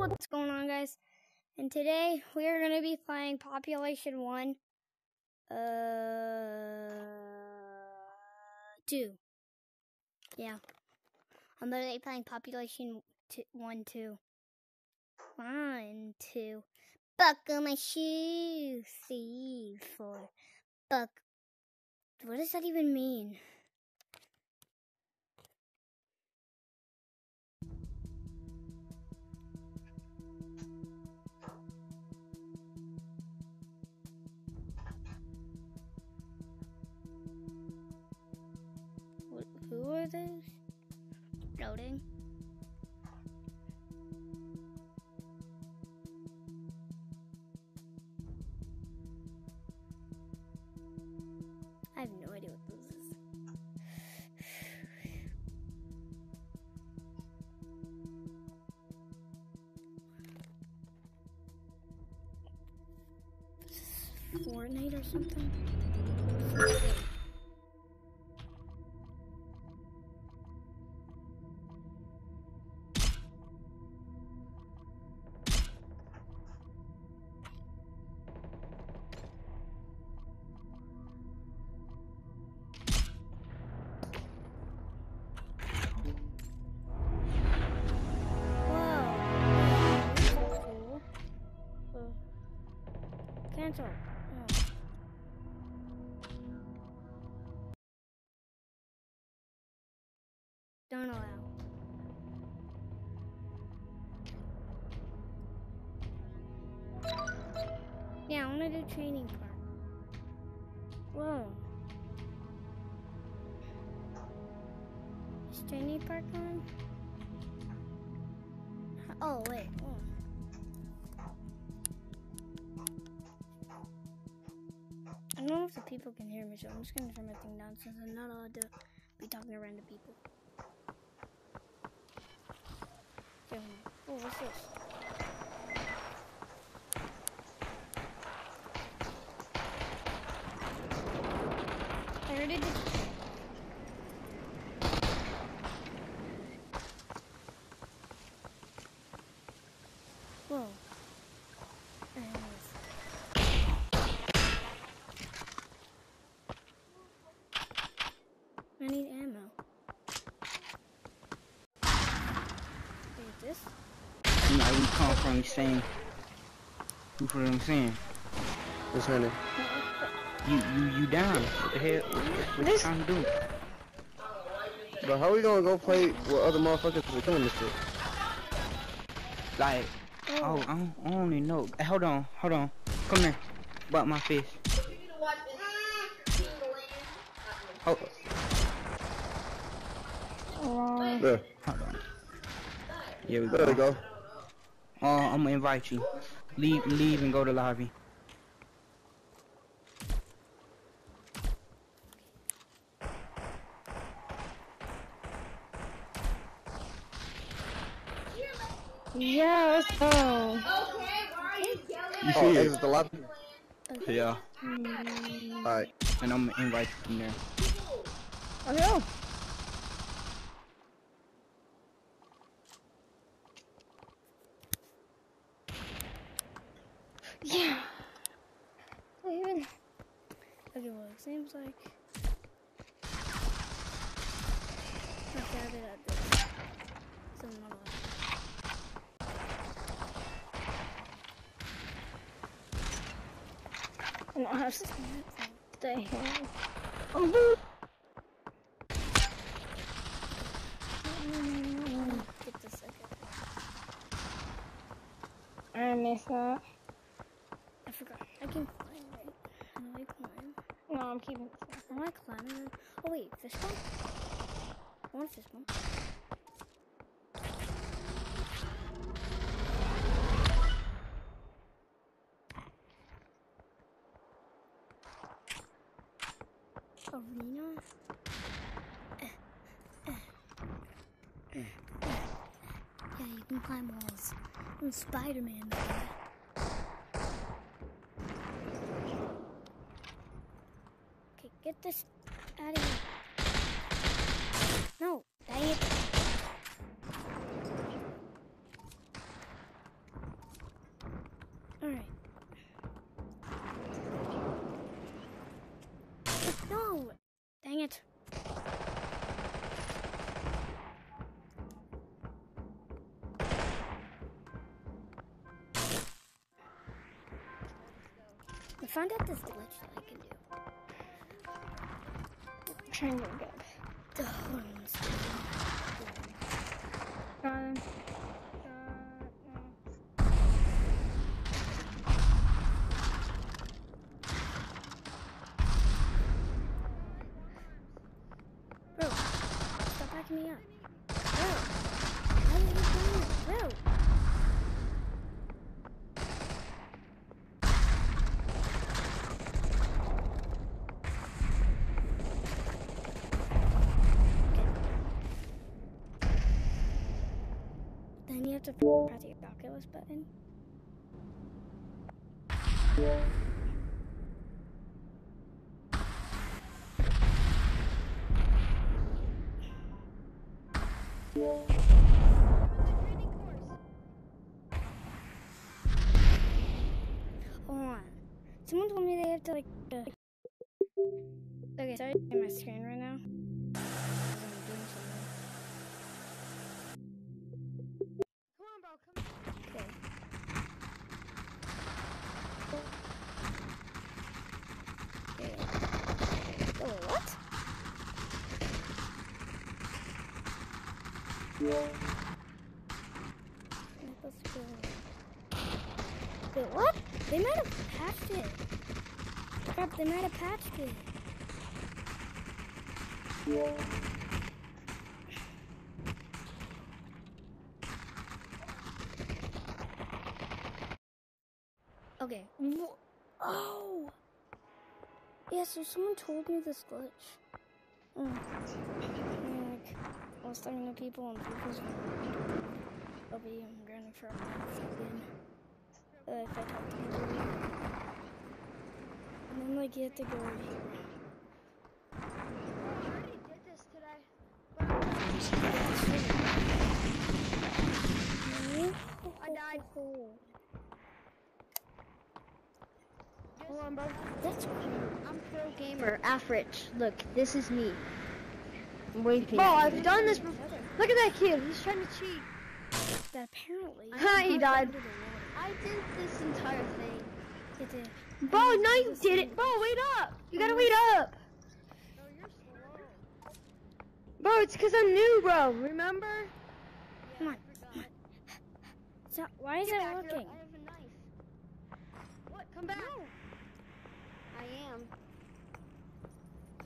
what's going on guys? And today we are going to be playing Population 1 uh 2. Yeah. I'm be playing Population two, 1 2. 1 2. Buckle my shoes. C 4. Buck What does that even mean? Are those? Loading. I have no idea what this is. Fortnite or something? Cancel. Oh. Don't allow. Yeah, I want to do training park. Whoa. Is training park on? Oh, wait. People can hear me, so I'm just gonna turn my thing down since I'm not allowed to be talking to random people. Okay, oh, what's this? I. Whoa. Anyways. I need ammo. Wait, this? You know, we come from the same. You feel what I'm saying? What's happening? You, you, you down? What the hell? What, what you trying to do? But how are we gonna go play with other motherfuckers if we killing this shit? Like, oh. oh, I don't, I don't even know. Hey, hold on, hold on. Come here. Butt my fist. Oh. Hold, There. hold on. Here we There we go. Go. Uh, I'm gonna invite you. Leave, leave, and go to lobby. Yeah, let's go. You Oh, see it? the lobby. Yeah. Alright. And I'm gonna invite you from there. Okay. Oh. Yeah. Even. Okay, well, it seems like. I did that. this. So I'm not allowed. I don't have to stay here. Oh, Get the second. I missed that. I forgot. I can climb, right? How do I climb? No, I'm keeping this. Oh, I want to climb. and- Oh wait, fish bump? I want a fish. Arena? Yeah, you can climb walls. I'm Spider-Man. this out of here. No, dang it. Alright. No! Dang it. I found out this glitch that I can do. Trying to get. The horns. Got him. Bro, stop backing me up. Bro, how are you doing it? Bro. Then you have to press the Oculus button. Hold on. Someone told me they have to like. Uh... Okay, sorry, my screen right now. 'cause I'm doing something. Come on, bro. Come Okay. Okay. Oh, what? Am I supposed to go- Wait, what? They might have patched it. Crap, they might have patched it. Okay. Oh! Yeah, so someone told me this glitch. Mm. Like, I was talking to people and people's I'll be grounded for a month again. Uh, if I talk to people. And then, like, you have to go over here. I already did this today. I died. Hold on, bro. That's I'm pro gamer, Africh. Look, this is me. I'm. Bro, I've done this before. Look at that kid. He's trying to cheat. that apparently. Ha, he died. Under the water. I did this entire thing. It did. Bro, no, you didn't. Bro, wait up. You gotta wait up. Bro, it's because I'm new, bro. Remember? Come on. So, why is it working? I have a knife. What? Come back. I am.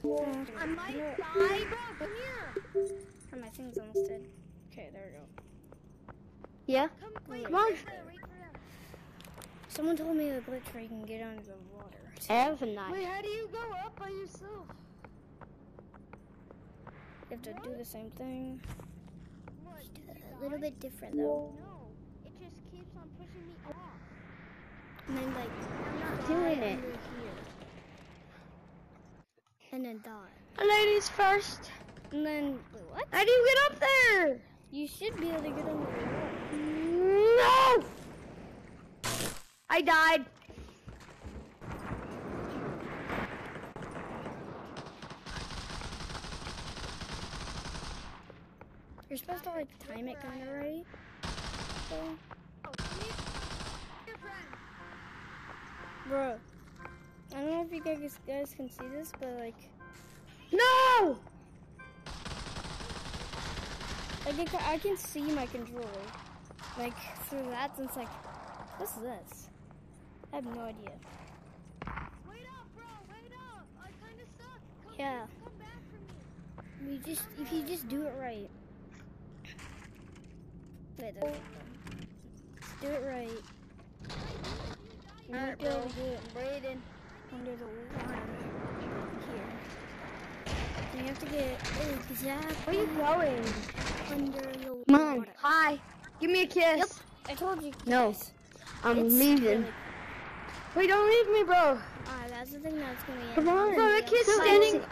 I might die, bro. Come here. oh, my thing's almost dead. Okay, there we go. Yeah? Come, wait, Come on. wait wait. Someone told me the glitch where you can get under the water. I have a knife. Wait, how do you go up by yourself? You have to do the same thing. What? A little bit different though. No, it just keeps on pushing me off. And then like I'm not doing it. And then die. Ladies first. And then wait, what? How do you get up there? You should be able to get under the. No! I died. You're supposed to like time it kind of right. So, bro, I don't know you guys guys can see this, but like, No! like I can, I can see my controller, like through that. And it's like, what's this? I have no idea. Wait up, bro. Wait up. I kind of suck. Come, Yeah. Come back for me. You just if you just do it right. Wait, that's just do it right. You might be able to get it Brayden. under the water here. And you have to get exactly Where are you going? under the Come on. water. Hi. Give me a kiss. Yep, I told you. No. I'm It's leaving. really- Wait, don't leave me, bro. Ah, that's the thing that's gonna end. Come on. Bro, the kid's Come on. standing.